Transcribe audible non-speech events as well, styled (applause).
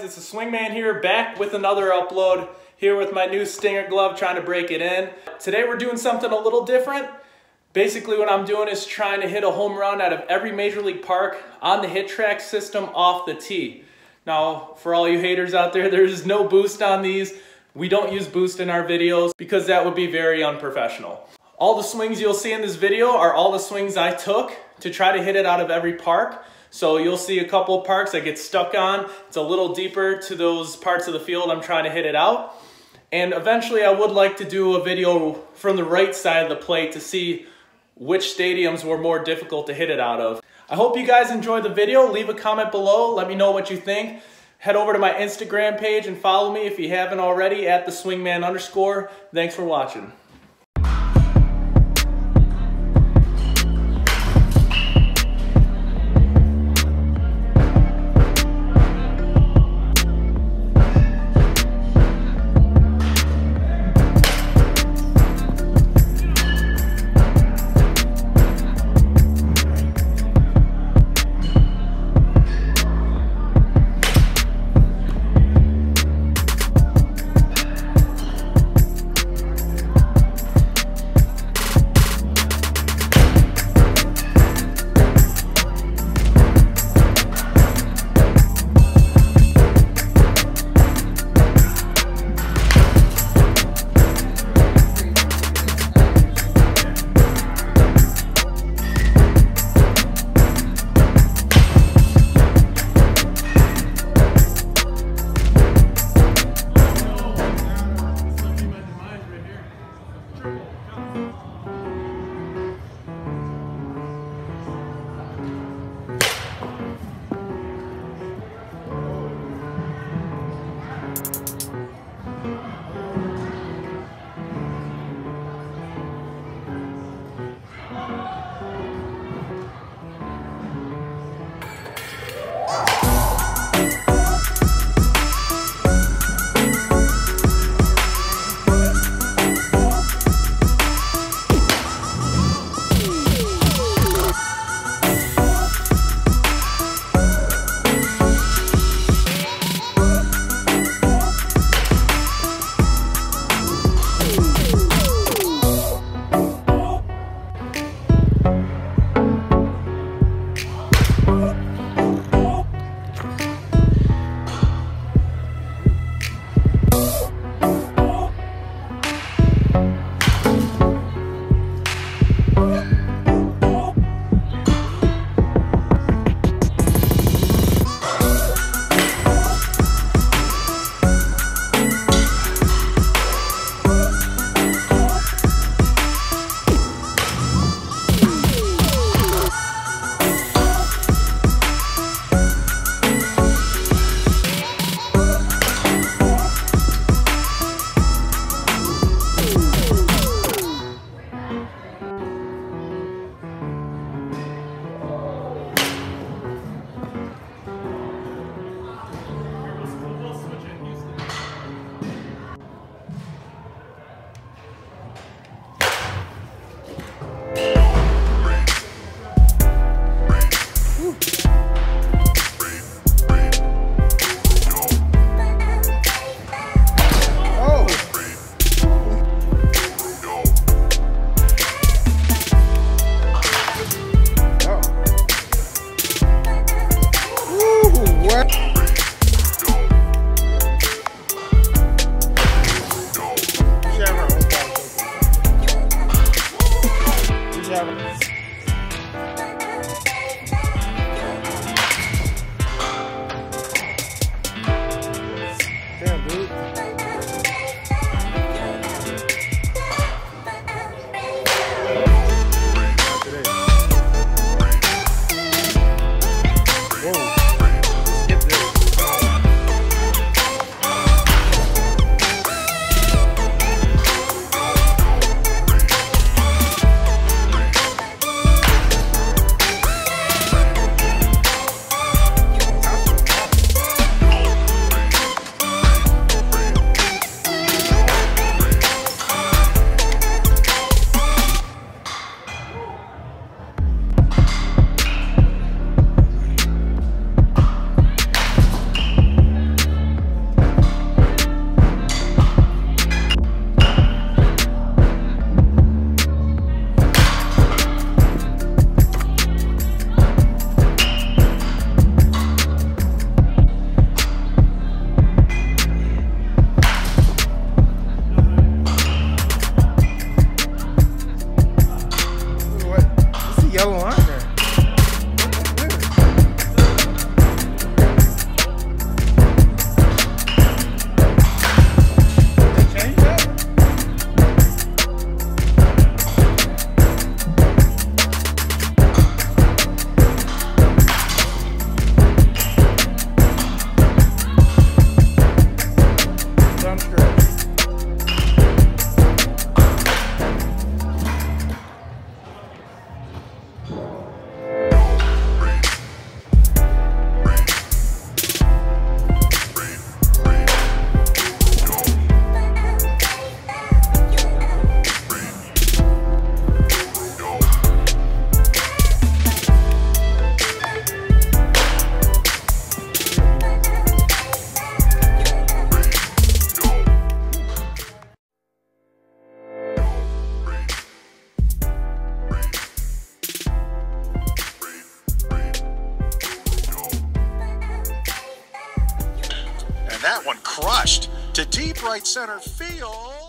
guys? It's the Swingman here, back with another upload. Here with my new Stinger glove, trying to break it in. Today we're doing something a little different. Basically what I'm doing is trying to hit a home run out of every Major League Park on the HitTrax system off the tee. Now, for all you haters out there, (laughs) there's no boost on these. We don't use boost in our videos because that would be very unprofessional. All the swings you'll see in this video are all the swings I took to try to hit it out of every park. So you'll see a couple parks I get stuck on. It's a little deeper to those parts of the field I'm trying to hit it out. And eventually I would like to do a video from the right side of the plate to see which stadiums were more difficult to hit it out of. I hope you guys enjoyed the video. Leave a comment below. Let me know what you think. Head over to my Instagram page and follow me if you haven't already at the swingman underscore. Thanks for watching. German. And that one crushed to deep right center field.